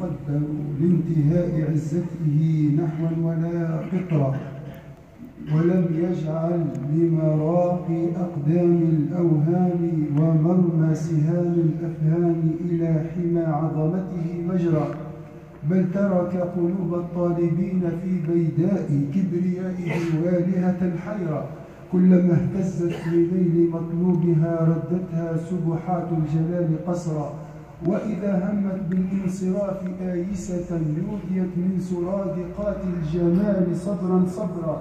قدر لانتهاء عزته نحوا ولا قطرا ولم يجعل لمراقي أقدام الأوهام ومرمى سهام الأفهام إلى حمى عظمته مجرى. بل ترك قلوب الطالبين في بيداء كبريائه والهة الحيرة كلما اهتزت لنيل مطلوبها ردتها سبحات الجلال قصرا. وإذا همت بالانصراف آيسة نوديت من سرادقات الجمال صبرا صبرا.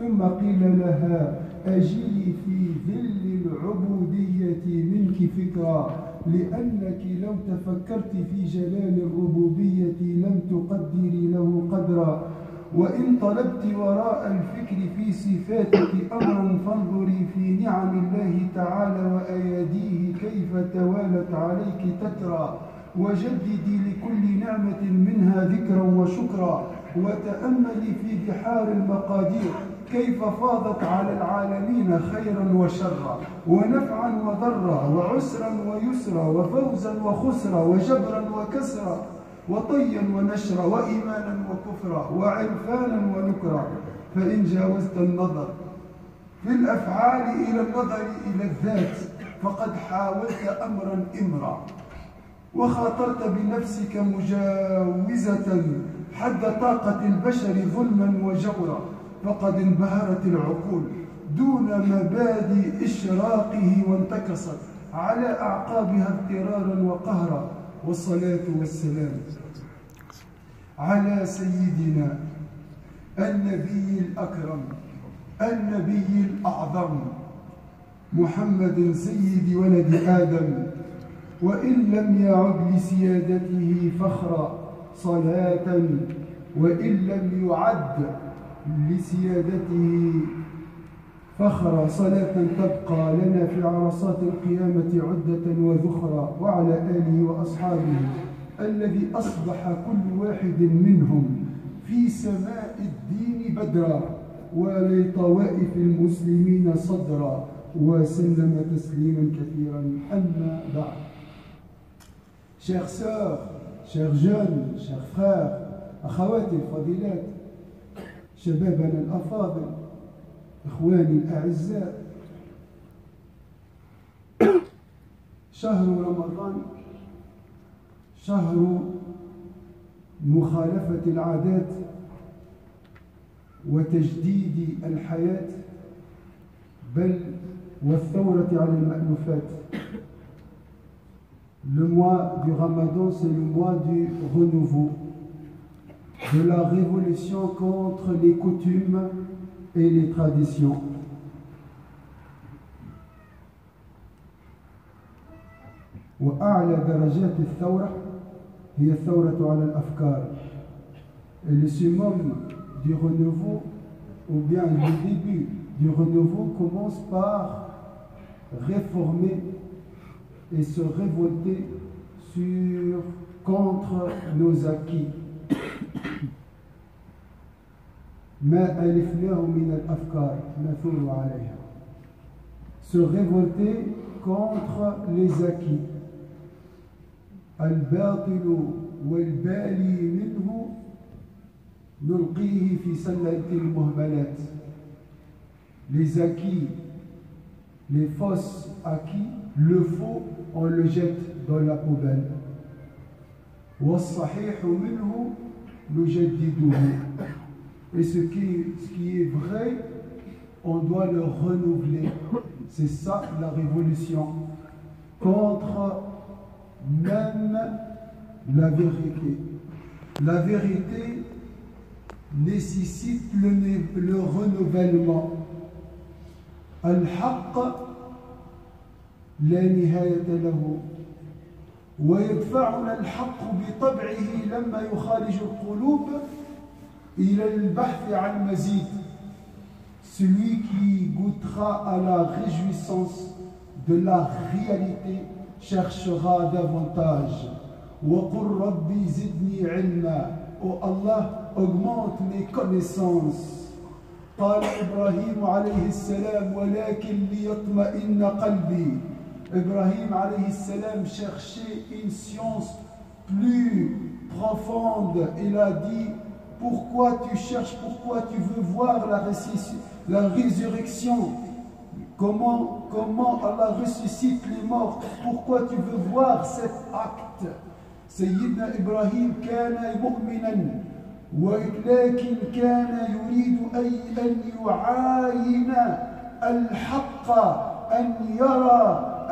ثم قيل لها أجلي في ذل العبودية منك فكرا لأنك لو تفكرت في جلال الربوبية لم تقدري له قدرا. وإن طلبت وراء الفكر في صفاتك أمرا فانظري في نعم الله تعالى وأياديه كيف توالت عليك تترى وجددي لكل نعمة منها ذكرا وشكرا وتأملي في بحار المقادير كيف فاضت على العالمين خيرا وشرا ونفعا وضرا وعسرا ويسرا وفوزا وخسرا وجبرا وكسرا وطيا ونشرا وإيمانا وكفرا وعرفانا ونكرا. فإن جاوزت النظر في الأفعال إلى النظر إلى الذات فقد حاولت أمرا إمرا. وخاطرت بنفسك مجاوزة حد طاقة البشر ظلما وجورا. فقد انبهرت العقول دون مبادئ إشراقه وانتكست على أعقابها اضطرارا وقهرا. والصلاة والسلام على سيدنا النبي الأكرم النبي الأعظم محمد سيد ولد آدم وإن لم يعد لسيادته فخرا صلاة وإن لم يعد لسيادته فخرا صلاة تبقى لنا في عرصات القيامة عدة وذخرا وعلى آله وأصحابه الذي أصبح كل واحد منهم في سماء الدين بدرا ولطوائف المسلمين صدرا وسلم تسليما كثيرا أما بعد. Chers sœurs, chers jeunes, chers frères, أخواتي الفضيلات شبابنا الأفاضل إخواني الأعزاء شهر رمضان شهر مخالفة العادات وتجديد الحياة بل والثورة على المألوفات. Le mois du Ramadan, c'est le mois du renouveau, de la révolution contre les coutumes et les traditions. وأعلى درجات الثورة هي الثورة على الأفكار. Et le summum du renouveau, ou bien le début du renouveau, commence par réformer et se révolter sur, contre nos acquis. ما ألفناه من الأفكار نثور عليها se révolter contre les acquis الباطل والبالي منه نلقيه في سلة المهملات les acquis les fausses acquis le faux on le jette dans la poubelle والصحيح منه نجدده et ce qui, ce qui est vrai, on doit le renouveler. C'est ça la révolution. Contre même la vérité. La vérité nécessite le, le renouvellement. الحق لا نهاية له ويدفعنا الحق بطبعه لما يخالج القلوب إلى البحث عن مزيد celui qui goûtera à la réjouissance de la réalité cherchera davantage وقل ربي زدني علما Oh Allah augmente mes connaissances قال إبراهيم عليه السلام ولكن ليطمئن قلبي Ibrahim alayhi salam cherchait une science plus profonde. Il a dit, pourquoi tu cherches, pourquoi tu veux voir la, récis- la résurrection Comment, comment Allah ressuscite les morts Pourquoi tu veux voir cet acte سيدنا إبراهيم كان مؤمنا ولكن كان يريد أي أن يعاين الحق أن يرى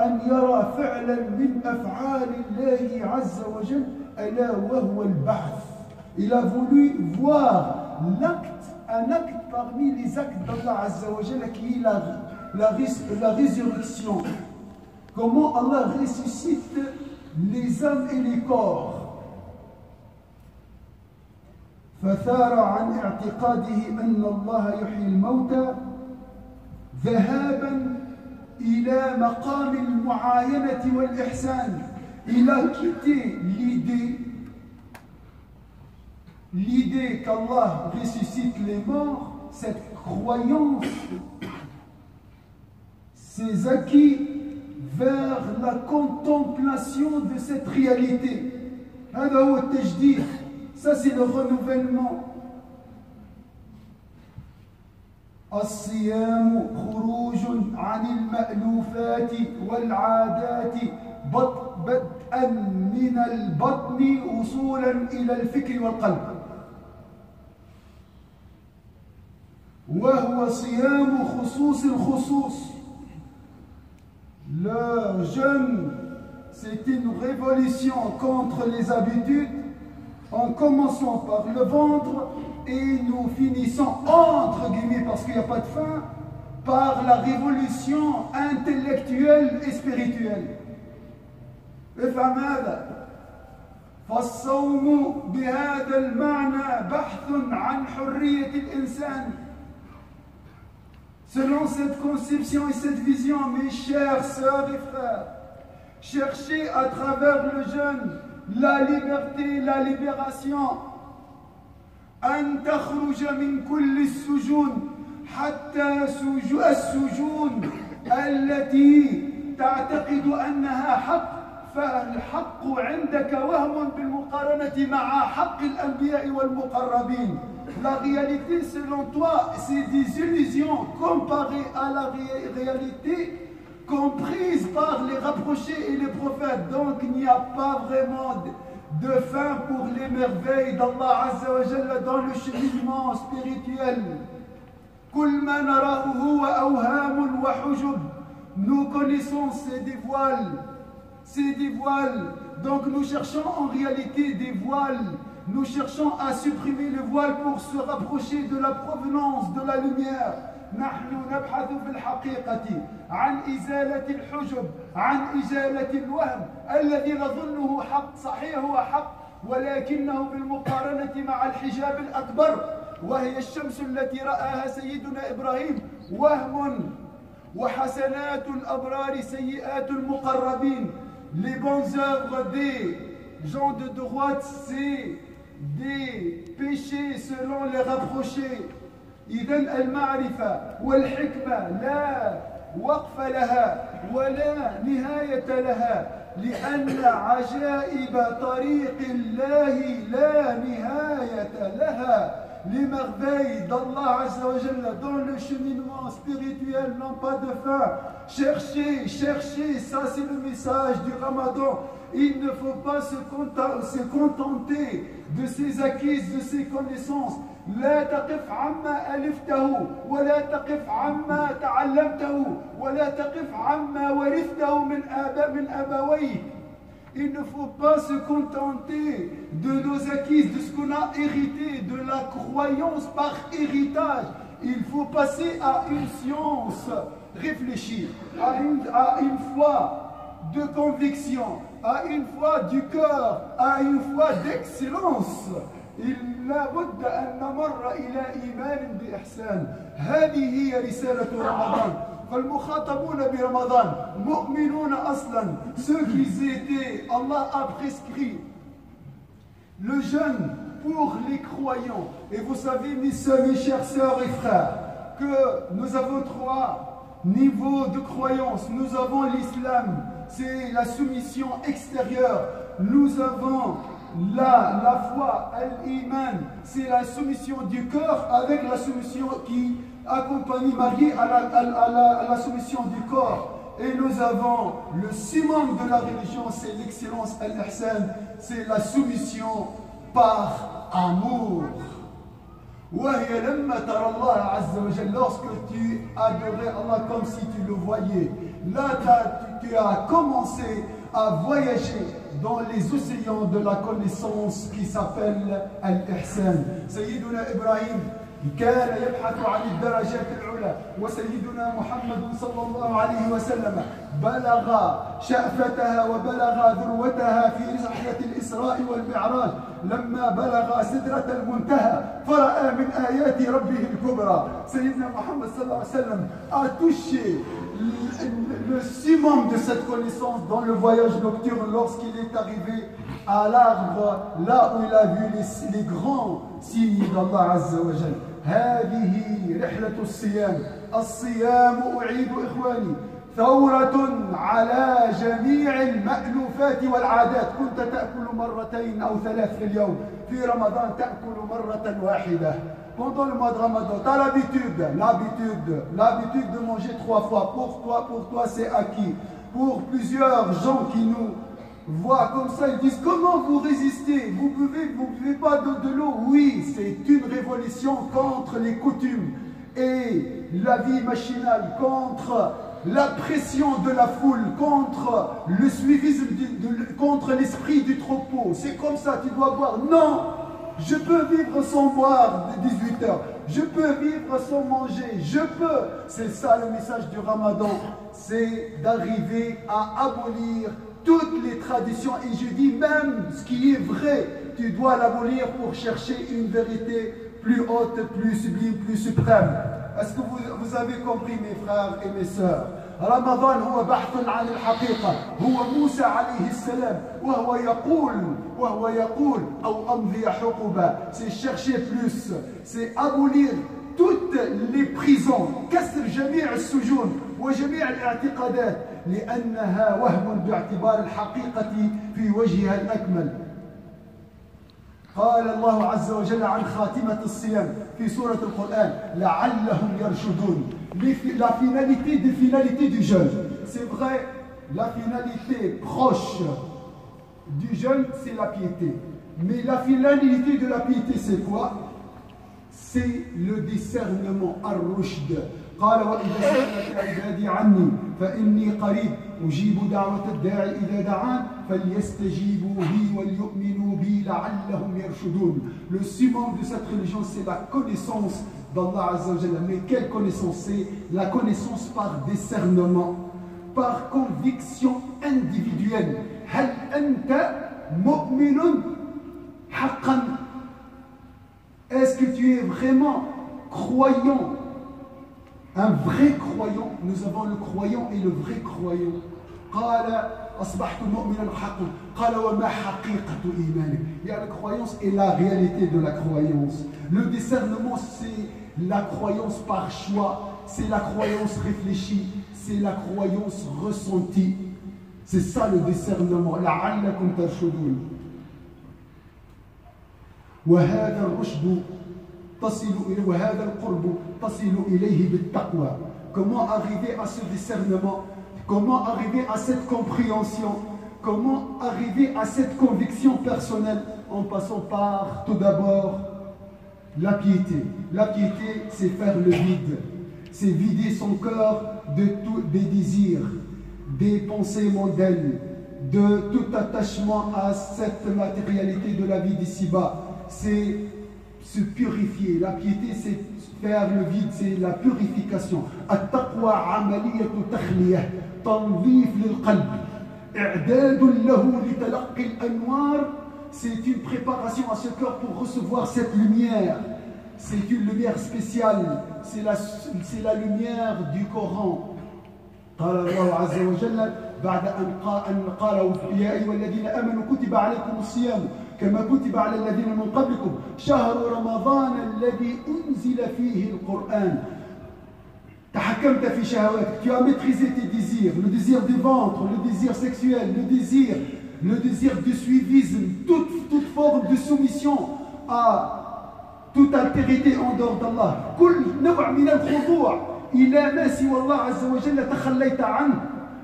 أن يرى فعلا من أفعال الله عز وجل ألا وهو البعث Il a voulu voir l'acte, un acte parmi les actes d'Allah Azza wa Jalla qui est la, la, rés- la résurrection. Comment Allah ressuscite les âmes et les corps. فثار عن اعتقاده أن الله يحيي الموتى ذهابا إلى مقام المعاينة والإحسان Il a quitté l'idée l'idée qu'Allah ressuscite les morts, cette croyance, ces acquis vers la contemplation de cette réalité. هذا هو التجديد. Ça c'est le renouvellement. الصيام خروج عن المألوفات والعادات بط- بدءا من البطن وصولا إلى الفكر والقلب وهو صيام خصوص الخصوص Le jeûne, c'est une révolution contre les habitudes, en commençant par le ventre et nous finissons, entre guillemets, parce qu'il n'y a pas de fin, par la révolution intellectuelle et spirituelle. افهم هذا فالصوم بهذا المعنى بحث عن حرية الإنسان Selon cette conception et cette vision, mes chères sœurs et frères, cherchez à travers le jeûne la liberté, la libération. أن تخرج من كل السجون حتى سجو السجون التي تعتقد أنها حق فالحق عندك وهم بالمقارنة مع حق الأنبياء والمقربين La réalité, selon toi, c'est des illusions comparées à la réalité comprise par les rapprochés et les prophètes. Donc, il n'y a pas vraiment de fin pour les merveilles d'Allah dans le cheminement spirituel. Nous connaissons ces dévoiles, ces dévoiles. Donc nous cherchons en réalité des voiles Nous cherchons à supprimer le voile pour se rapprocher de la provenance de la lumière. نحن نبحث في الحقيقة عن إزالة الحجب عن إزالة الوهم الذي نظنه حق صحيح هو حق ولكنه بالمقارنة مع الحجاب الأكبر وهي الشمس التي رآها سيدنا إبراهيم وهم وحسنات الأبرار سيئات المقربين les bonnes œuvres des gens de droite c'est des péchés selon les rapprochés إذا المعرفة والحكمة لا وقف لها ولا نهاية لها لأن عجائب طريق الله لا نهاية لها Les merveilles d'Allah dans le cheminement spirituel n'ont pas de fin. Cherchez, cherchez, ça c'est le message du Ramadan. Il ne faut pas se conta- se contenter de ses acquises, de ses connaissances. لا تقف عما ألفته ولا تقف عما تعلمته ولا تقف عما ورثته من آباء من أبويك Il ne faut pas se contenter de nos acquises, de ce qu'on a hérité, de la croyance par héritage. Il faut passer à une science réfléchie, à une, à une foi de conviction, à une foi du cœur, à une foi d'excellence. Il لابد أن نمر إلى إيمان بإحسان هذه هي رسالة رمضان فالمخاطبون برمضان مؤمنون أصلا ceux qui étaient Allah a prescrit le jeûne pour les croyants et vous savez mes soeurs, mes chères sœurs et frères que nous avons trois niveaux de croyance nous avons l'islam c'est la soumission extérieure. Nous avons la, la foi, l'iman, c'est la soumission du corps avec la soumission qui accompagne, mariée à la, à, soumission du corps. Et nous avons le summum de la religion, c'est l'excellence, al-ihsan, c'est la soumission par amour. Lorsque tu adorais Allah comme si tu le voyais, tu as commencé à voyager dans les océans de la connaissance qui s'appelle Al-Ihsan. سيدنا إبراهيم كان يبحث عن الدرجات العلى وسيدنا محمد صلى الله عليه وسلم بلغ شأفتها وبلغ ذروتها في رحلة الإسراء والمعراج لما بلغ سدرة المنتهى فرأى من آيات ربه الكبرى سيدنا محمد صلى الله عليه وسلم touché le, summum de cette connaissance dans le voyage nocturne lorsqu'il est arrivé à l'arbre là où il a vu les, les grands signes d'Allah Azza wa Jal. هذه رحلة الصيام الصيام أعيد إخواني ثورة على جميع المألوفات والعادات كنت تأكل مرتين أو ثلاث في اليوم في رمضان تأكل مرة واحدة Pendant le mois de Ramadan, tu as l'habitude, l'habitude, l'habitude de manger trois fois. Pour toi, pour toi, c'est acquis? Pour plusieurs gens qui nous voient comme ça, ils disent comment vous résistez? Vous buvez, vous buvez pas de, de l'eau? Oui, c'est une révolution contre les coutumes et la vie machinale, contre la pression de la foule, contre le suivisme, contre l'esprit du troupeau. C'est comme ça, tu dois boire. Non je peux vivre sans boire de 18 heures. Je peux vivre sans manger. Je peux. C'est ça le message du ramadan. C'est d'arriver à abolir toutes les traditions. Et je dis même ce qui est vrai, tu dois l'abolir pour chercher une vérité plus haute, plus sublime, plus suprême. Est-ce que vous, avez compris mes frères et mes sœurs? رمضان هو بحث عن الحقيقة. هو موسى عليه السلام وهو يقول وهو يقول أو أمضي حقبة c'est chercher plus. C'est abolir toutes les prisons. كسر جميع السجون وجميع الاعتقادات. لأنها وهم باعتبار الحقيقة في وجهها الأكمل. قال الله عز وجل عن خاتمة الصيام في سورة القرآن لعلهم يرشدون. Les fi- La finalité des finalités du jeûne, c'est vrai, la finalité proche du jeûne, c'est la piété. Mais la finalité de la piété, c'est quoi C'est le discernement, ar-rushd. قال وإذا سألك عبادي عني فإني قريب أجيب دعوة الداعي إذا دعان فليستجيبوا لي وليؤمنوا بي لعلهم يرشدون Le summum de cette religion, c'est la connaissance d'Allah Azza wa Jalla. Mais quelle connaissance C'est la connaissance par discernement, par conviction individuelle. هل أنت مؤمن حقا Est-ce que tu es vraiment croyant Un vrai croyant, nous avons le croyant et le vrai croyant. قال أصبحت مؤمنا حقا قال وما حقيقة إيمانك Il y a la croyance et la réalité de la croyance. Le discernement, c'est la croyance par choix, c'est la croyance réfléchie, c'est la croyance ressentie. C'est ça le discernement. لعلكم ترشدون وهذا الرشد تصل إليه وهذا القرب تصل إليه بالتقوى Comment arriver à ce discernement Comment arriver à cette compréhension Comment arriver à cette conviction personnelle en passant par, tout d'abord, la piété? La piété, c'est faire le vide. C'est vider son cœur de tous des désirs, des pensées mondaines, de tout attachement à cette matérialité de la vie d'ici-bas. C'est se purifier. La piété, c'est faire le vide, c'est la purification. At-taqwa amaliyatu takhliya, tanvif lil. إعداد له لتلقي الأنوار c'est une préparation à ce cœur pour recevoir cette lumière. C'est une lumière spéciale. C'est la, c'est la lumière du Coran. قال الله عز وجل بعد أن قال, يا أيها الذين آمنوا كتب عليكم الصيام كما كتب على الذين من قبلكم شهر رمضان الذي أنزل فيه القرآن tu as maîtrisé tes désirs le désir du ventre le désir sexuel le désir le désir du suivisme toute, toute forme de soumission à toute altérité en dehors d'Allah كل نوع من الخضوع إلى ما سوى الله عز وجل تخليت عنه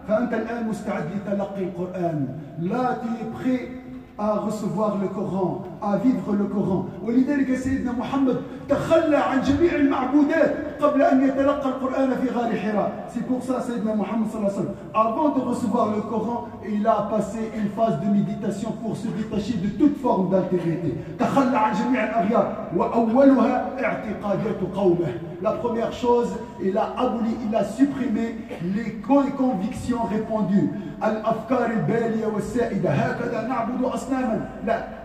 فأنت الآن مستعد لتلقي القرآن لا tu es prêt à recevoir le Coran, À vivre le Coran. ولذلك سيدنا محمد تخلى عن جميع المعبودات قبل أن يتلقى القرآن في غار حراء. C'est pour ça سيدنا محمد صلى الله عليه وسلم avant de recevoir le Coran, il a passé une phase de méditation pour se détacher de toute forme d'altérité. تخلى عن جميع الأغيار وأولها اعتقادات قومه. La première chose, il a aboli, il a supprimé les convictions répandues. الأفكار البالية والسائدة هكذا نعبد أصناما لا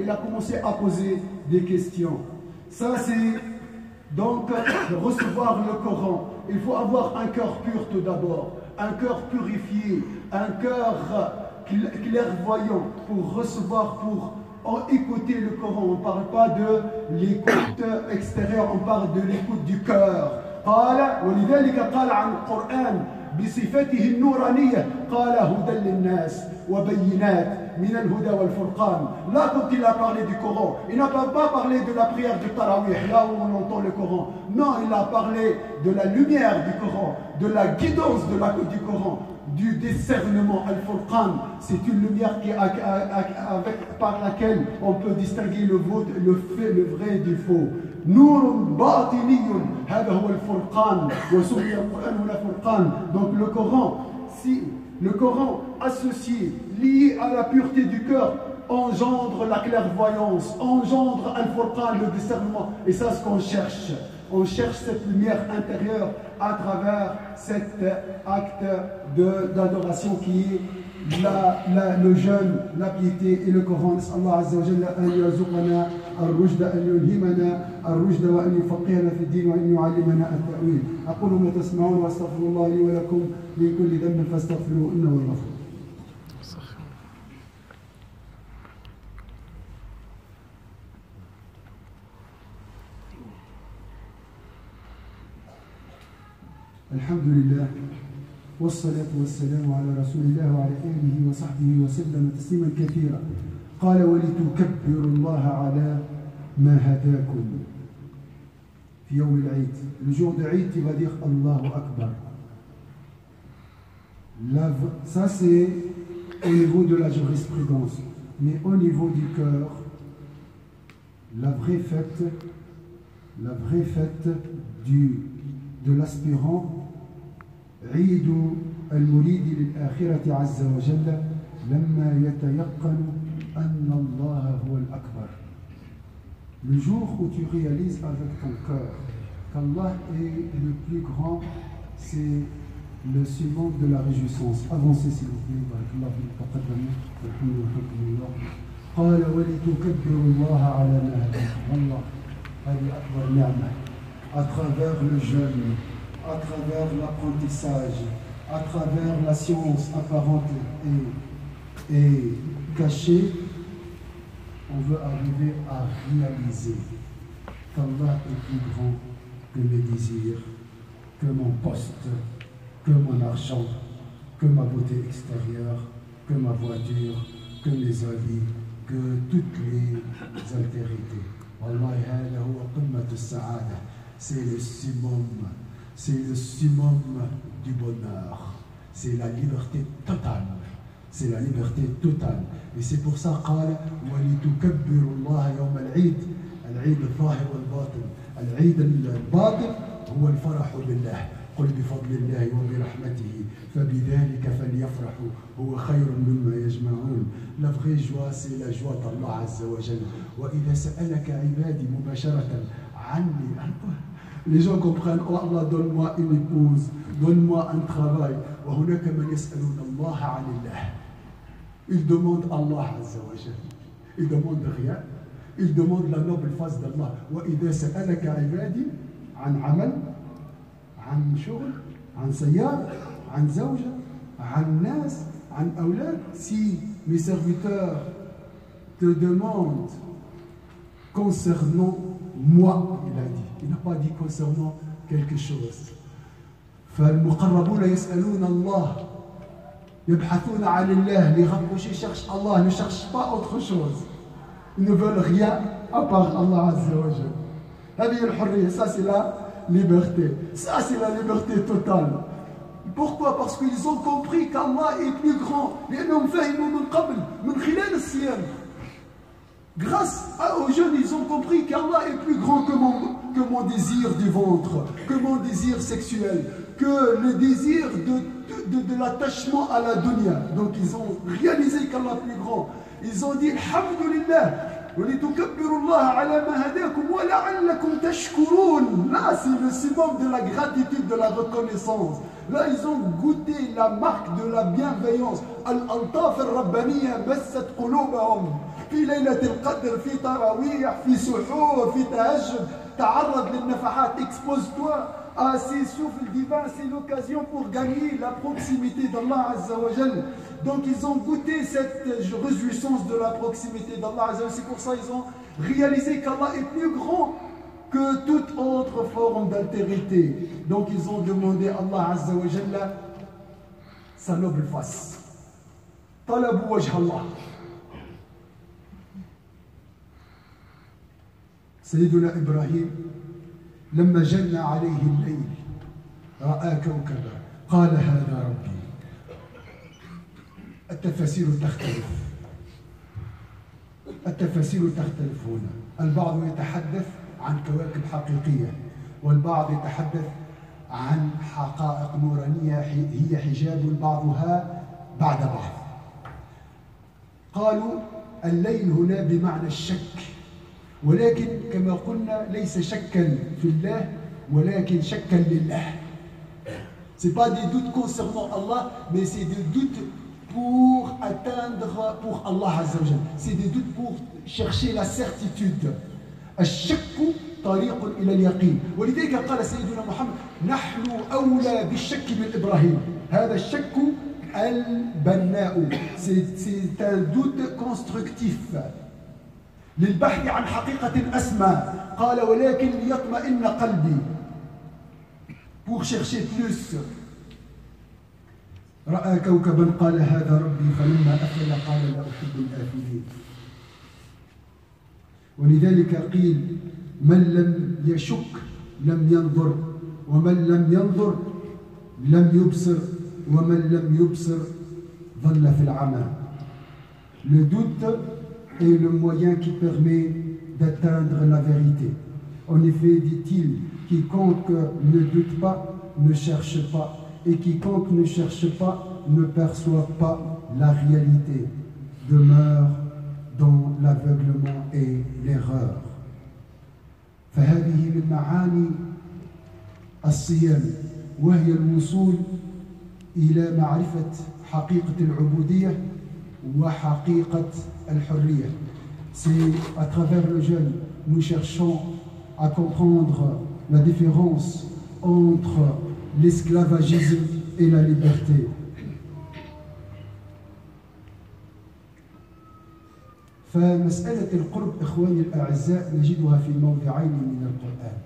Il a commencé à poser des questions. Ça, c'est donc de recevoir le Coran. Il faut avoir un cœur pur tout d'abord, un cœur purifié, un cœur clairvoyant pour recevoir, pour écouter le Coran. On ne parle pas de l'écoute extérieure, on parle de l'écoute du cœur. قال ولذلك قال عن القرآن بصفته النورانية قال هدى للناس وبينات من الهدى والفرقان Là quand il a parlé du Coran il n'a pas parlé de la prière du Tarawih là où on entend le Coran non il a parlé de la lumière du Coran de la guidance de la, du Coran du discernement al-Furqan c'est une lumière qui, avec, par laquelle on peut distinguer le, le, fait, le vrai du faux نور باطني هذا هو الفرقان وسمي القرآن هنا فرقان donc le Coran si le Coran, associé, lié à la pureté du cœur, engendre la clairvoyance, engendre al le discernement. Et ça, ce qu'on cherche. On cherche cette lumière intérieure à travers cet acte d'adoration qui est le jeûne, la piété et le Coran. Allah Azza wa Jalla an yarzuqana ar-rushda an yulhimana wa an yufaqqihana fi. أقول ما تسمعون وأستغفر الله لي ولكم من كل ذنب فاستغفروه إنه الغفور. الحمد لله والصلاة والسلام على رسول الله وعلى آله وصحبه وسلم تسليما كثيرا. قال ولتكبروا الله على ما هداكم. le jour de Eid tu vas dire Allahu Akbar la, ça c'est au niveau de la jurisprudence mais au niveau du cœur la vraie fête la vraie fête du, de l'aspirant عيد المريد للآخرة عز وجل لما يتيقن أن الله هو الأكبر Le jour où tu réalises avec ton cœur qu'Allah est le plus grand, c'est le summum de la réjouissance. Avancez s'il vous plaît. بارك الله فيك تقدموا والحمد لله الله. قال ولتكبروا الله على ما هداكم. والله هذه أكبر نعمة. À travers le jeûne, à travers l'apprentissage, à travers la science apparente et, et cachée, on veut arriver à réaliser qu'Allah est plus grand que mes désirs, que mon poste, que mon argent, que ma beauté extérieure, que ma voiture, que mes avis, que toutes les altérités. c'est le summum, c'est le summum du bonheur, c'est la liberté totale c'est la liberté totale. Et c'est pour ça قال ولتكبروا الله يوم العيد. العيد الظاهر والباطن. العيد الباطن هو الفرح بالله قل بفضل الله وبرحمته. فبذلك فليفرحوا. هو خير مما يجمعون. La vraie joie, c'est la joie d'Allah Azza wa Jalla. وإذا سألك عبادي مباشرة عني Les gens comprennent, oh Allah, donne-moi une épouse, donne-moi un travail. وهناك من يسألون الله عن الله. Il demande Allah Azza wa Il demande rien. Il demande la noble face d'Allah. وإذا سألك عبادي عن عمل عن شغل عن سيارة عن زوجة عن ناس عن أولاد si mes serviteurs te demandent concernant moi il a dit il n'a pas dit concernant quelque chose فالمقربون يسألون الله يبحثون عن الله les cherchent Allah, ne cherchent pas autre chose. Ils ne veulent rien à part Allah Azza Ça, c'est la liberté. Ça, c'est la liberté totale. Pourquoi? Parce qu'ils ont compris qu'Allah est plus grand. Grâce aux jeunes, ils ont compris qu'Allah est plus grand que mon, que mon désir du ventre, que mon désir sexuel, que le désir de, de, de, l'attachement à la dunya. Donc ils ont réalisé qu'Allah est plus grand. Ils ont dit Alhamdulillah. ولتكبروا الله على ما هداكم ولعلكم تشكرون là c'est le summum de la gratitude de la reconnaissance là ils ont goûté la marque de la bienveillance الألطاف الربانية مست قلوبهم في ليلة القدر في تراويح في سحور في تهجد تعرض للنفحات expose-toi Ah ces souffles divins, c'est l'occasion pour gagner la proximité d'Allah Azzawajal. Donc ils ont goûté cette réjouissance de la proximité d'Allah Azzawajal. C'est pour ça qu'ils ont réalisé qu'Allah est plus grand que toute autre forme d'altérité. Donc ils ont demandé à Allah Azzawajal sa noble face. Talabu Allah. Sayyiduna Ibrahim لما جن عليه الليل رأى كوكبا. قال هذا ربي. التفاسير تختلف. التفاسير تختلف هنا. البعض يتحدث عن كواكب حقيقية والبعض يتحدث عن حقائق نورانية هي حجاب بعضها بعد بعض. قالوا الليل هنا بمعنى الشك. ولكن كما قلنا ليس شكا في الله ولكن شكا لله C'est pas des doutes concernant Allah, mais c'est des doutes pour atteindre pour Allah Azza wa C'est des doutes pour chercher la certitude. الشك طريق إلى اليقين ولذلك قال سيدنا محمد نحن أولى بالشك من إبراهيم هذا الشك البناء c'est un doute constructif للبحث عن حقيقة أسمى. قال ولكن ليطمئن قلبي. Pour chercher plus. رأى كوكبا قال هذا ربي فلما أفل قال لا أحب الآفلين. ولذلك قيل من لم يشك لم ينظر ومن لم ينظر لم يبصر ومن لم يبصر ظل في العمى. Le doute est le moyen qui permet d'atteindre la vérité. En effet, dit-il, quiconque ne doute pas ne cherche pas, et quiconque ne cherche pas ne perçoit pas la réalité, demeure dans l'aveuglement et l'erreur. فهذه من معاني الصيام وهي الوصول إلى معرفة حقيقة العبودية وحقيقة الحرية c'est à travers le jeûne, nous cherchons à comprendre la différence entre l'esclavagisme et la liberté. فمسألة القرب إخواني الأعزاء نجدها في موضعين من القرآن.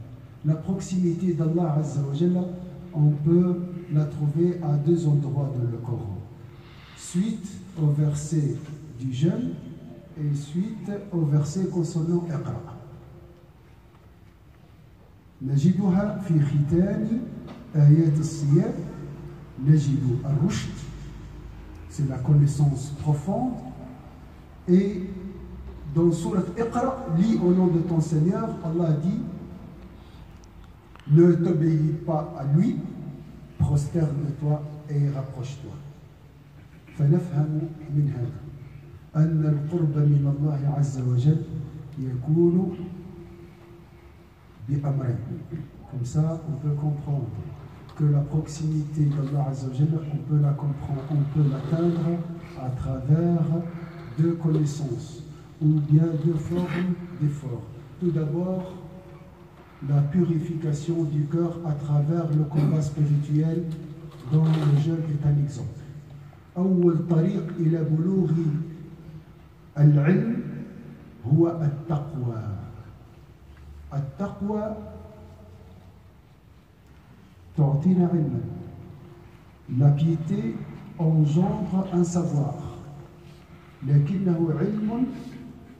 La proximité d'Allah Azza wa Jalla, on peut la trouver à deux endroits dans le Coran. Suite au verset du jeûne et suite au verset concernant Iqra. نجدها في ختام آيات الصيام نجد الرشد c'est la connaissance profonde et dans Surat Iqra lis au nom de ton Seigneur Allah dit ne t'obéis pas à lui prosterne-toi et rapproche-toi فنفهم من هذا أن القرب من الله عز وجل يكون بأمرين Comme ça, on peut comprendre que la proximité d'Allah Azzawajal, on peut la comprendre, on peut l'atteindre à travers deux connaissances ou bien deux formes d'efforts. Tout d'abord, la purification du cœur à travers le combat spirituel dont le jeûne est un exemple. العلم هو التقوى. التقوى تعطينا علما. La piété engendre un savoir. لكنه علم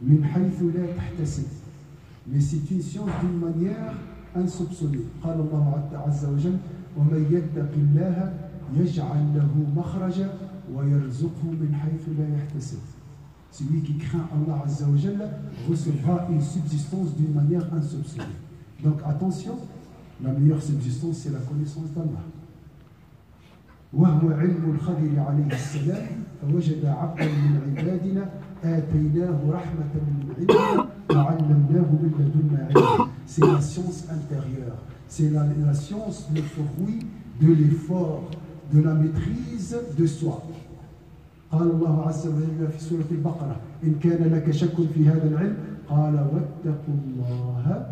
من حيث لا تحتسب. Mais c'est une science d'une manière insoupçonnée. قال الله عز وجل ومن يتق الله يجعل له مخرجا ويرزقه من حيث لا يحتسب. Celui qui craint Allah Azza wa Jalla recevra une subsistance d'une manière insoupçonnée. Donc attention, la meilleure subsistance c'est la connaissance d'Allah. وهو علم الخضر عليه السلام فوجد عبدا من عبادنا آتيناه رحمة من عندنا وعلمناه من لدنا علما C'est la science intérieure, c'est la, la science, le fruit de l'effort, de la maîtrise de soi. قال الله عز وجل في سورة البقرة إن كان لك شك في هذا العلم قال واتقوا الله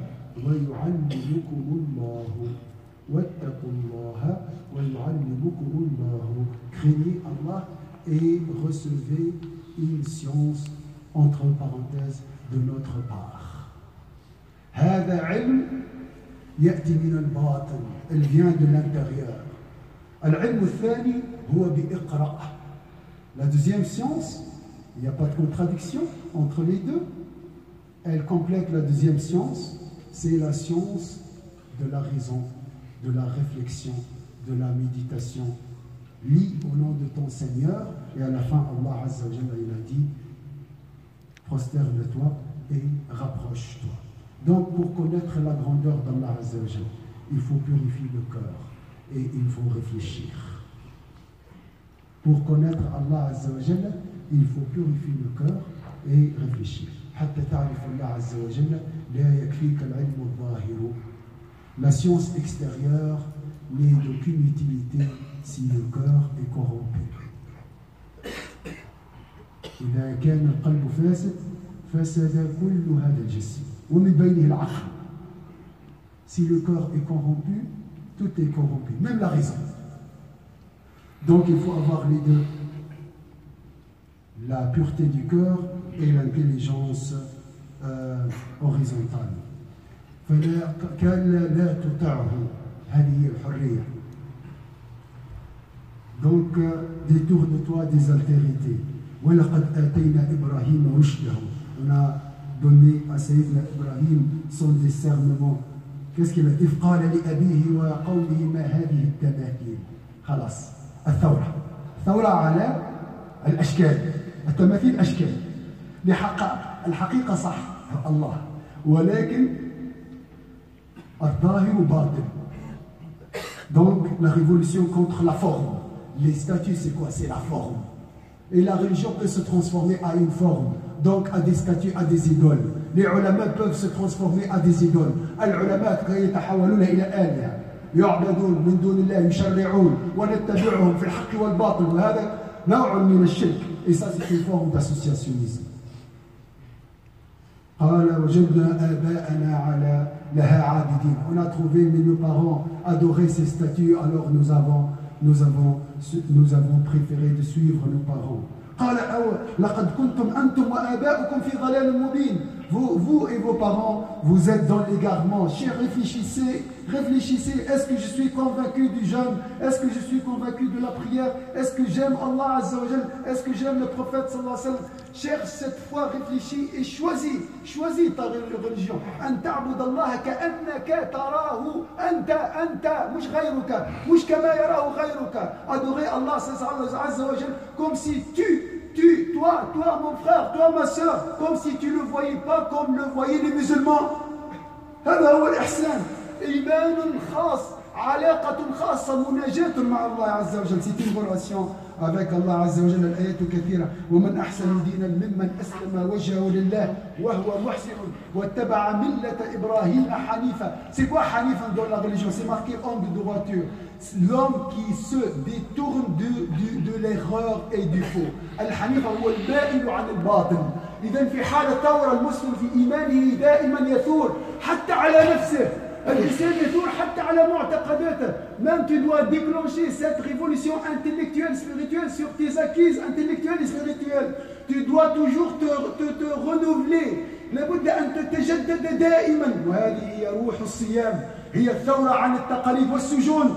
ويعلمكم الله. واتقوا الله ويعلمكم الله. Craignez Allah et recevez une science entre parenthèses de notre part. هذا علم يأتي من الباطن il vient de l'intérieur. العلم الثاني هو بإقرأ. La deuxième science, il n'y a pas de contradiction entre les deux. Elle complète la deuxième science, c'est la science de la raison, de la réflexion, de la méditation. Lis au nom de ton Seigneur, et à la fin, Allah Azza il a dit prosterne-toi et rapproche-toi. Donc, pour connaître la grandeur d'Allah Azza il faut purifier le cœur et il faut réfléchir. Pour connaître Allah Azza wa Jalla, il faut purifier le cœur et réfléchir. حتى تعرف الله عز وجل لا يكفيك العلم الظاهر La science extérieure n'est d'aucune utilité si le cœur est corrompu. إذا كان القلب فاسد فسد كل هذا الجسم ومن بينه العقل. Si le cœur est corrompu, tout est corrompu, même la raison. Donc il faut avoir les deux, la pureté du cœur et l'intelligence euh, horizontale. Donc, euh, détourne-toi des altérités. On a donné à Sayyidina Ibrahim son discernement. Qu'est-ce qu'il a dit? الثورة ثورة على الأشكال التماثيل أشكال لحقائق الحقيقة صح الله ولكن الظاهر باطل Donc, la révolution contre la forme. Les statues, c'est quoi C'est la forme. Et la religion peut se transformer à une forme. Donc, à des statues, à des idoles. Les ulama peuvent se transformer à des idoles. العلماء يتحولون إلى آلهة. يعبدون من دون الله يشرعون ونتبعهم في الحق والباطل وهذا نوع من الشرك. قال وجدنا آباءنا على لها عابدين. On a trouvé mais nos parents adoraient ces statues. Alors nous avons nous avons nous avons préféré de suivre nos parents. قال لقد كنتم أنتم وآباؤكم في ضلال مبين. vous, vous et vos parents, vous êtes dans l'égarement. Chers, réfléchissez, réfléchissez. Est-ce que je suis convaincu du jeûne Est-ce que je suis convaincu de la prière Est-ce que j'aime Allah Azza wa Est-ce que j'aime le prophète sallallahu alayhi wa sallam Cher, cette fois, réfléchis et choisis. Choisis ta religion. أن تعبد الله كأنك تراه أنت أنت مش غيرك مش كما يراه غيرك. Adorer Allah Azza wa comme si tu tu, toi, toi, mon frère, toi, ma soeur, comme si tu ne le voyais pas comme le voyaient les musulmans. هذا هو الإحسان إيمان خاص علاقة خاصة مناجاة مع الله عز وجل c'est une relation avec Allah عز وجل الآيات كثيرة ومن أحسن دينا ممن أسلم وجهه لله وهو محسن واتبع ملة إبراهيم حنيفا c'est quoi حنيفا dans la religion c'est marqué homme de droiture L'homme qui se détourne de, de, de l'erreur et du faux الحنيف هو البائن عن الباطل إذا في حال ثورة المسلم في إيمانه دائما يثور حتى على نفسه الإنسان يثور حتى على معتقداته même tu dois déclencher cette révolution intellectuelle spirituelle sur tes acquises intellectuelles et spirituelles tu dois toujours te, te, te renouveler لابد أن تتجدد دائما وهذه هي روح الصيام هي الثورة عن التقاليد والسجون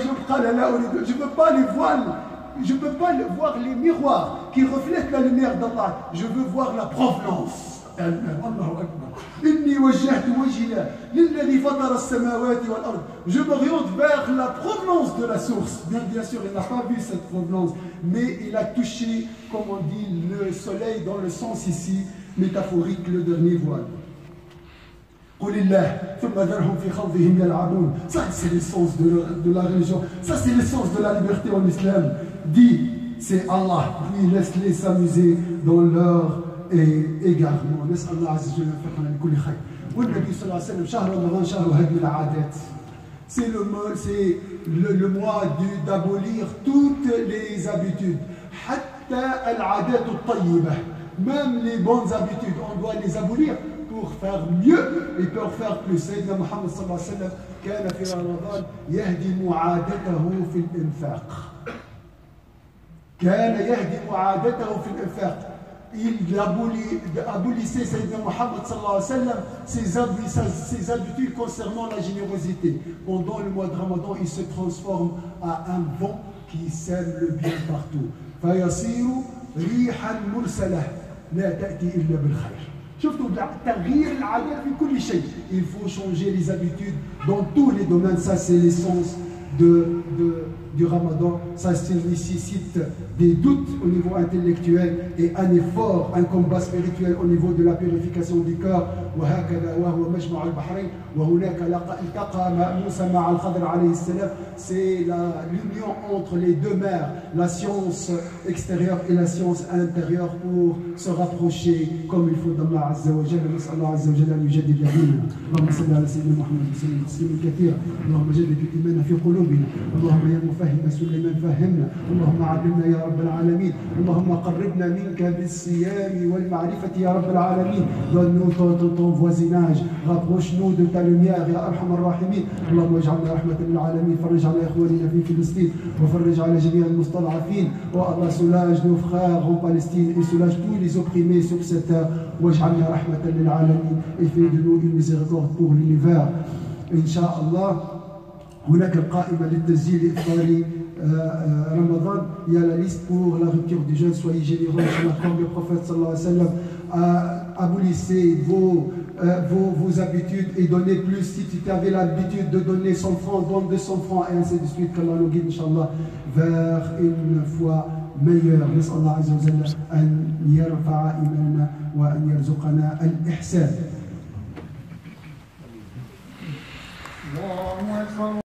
Je ne peux pas les voir, je ne peux pas voir les miroirs qui reflètent la lumière d'Allah. Je veux voir la provenance. Je m'oriente vers la provenance de la source. Bien sûr, il n'a pas vu cette provenance, mais il a touché, comme on dit, le soleil dans le sens ici métaphorique, le dernier voile. Ça, c'est l'essence de, de, la religion. Ça, c'est l'essence de la liberté en islam. Dit, c'est Allah. Lui, laisse-les s'amuser dans leur égarement. Laisse Allah c'est le, c'est le, le mois d'abolir toutes les habitudes. Même les bonnes habitudes, on doit les abolir pour faire mieux et pour faire plus. سيدنا محمد صلى الله عليه وسلم كان في رمضان يهدم عادته في الإنفاق. كان يهدم عادته في الإنفاق. Il abolissait Sayyidina Muhammad sallallahu alayhi wa sallam ses, ses habitudes concernant la générosité. Pendant le mois de Ramadan, il se transforme à un vent qui sème le bien partout. فيصير ريحا مرسلة لا تأتي إلا بالخير. Il faut changer les habitudes dans tous les domaines. Ça, c'est l'essence de, de du ramadan, ça nécessite des doutes au niveau intellectuel et un effort, un combat spirituel au niveau de la purification du corps. C'est l'union entre les deux mers, la science extérieure et la science intérieure pour se rapprocher comme il faut d'Allah Azza wa Jalla. في مفهم سليمان فهمنا. اللهم علمنا يا رب العالمين. اللهم قربنا منك بالصيام والمعرفة يا رب العالمين. Donne-nous ton, ton, voisinage. Rapproche-nous de ta lumière يا أرحم الراحمين. اللهم اجعلنا رحمة للعالمين. فرج على إخواننا في فلسطين وفرج على جميع المستضعفين. والله soulage nos frères en Palestine et soulage tous les opprimés sur terre. واجعلنا رحمة للعالمين. Et fais de nous une miséricorde pour إن شاء الله هناك القائمة للتسجيل الإفطاري Ramadan, il y a la liste pour la rupture du jeûne. Soyez généreux, comme le prophète sallallahu alayhi wa sallam a abolissé vos, euh, vos, vos, habitudes et donnez plus. Si tu avais l'habitude de donner 100 francs, donne 200 francs et ainsi de suite. Qu'Allah nous guide, Inch'Allah, vers une foi meilleure. نسأل الله عز وجل أن يرفع إيماننا وأن يرزقنا الإحسان. الله أكبر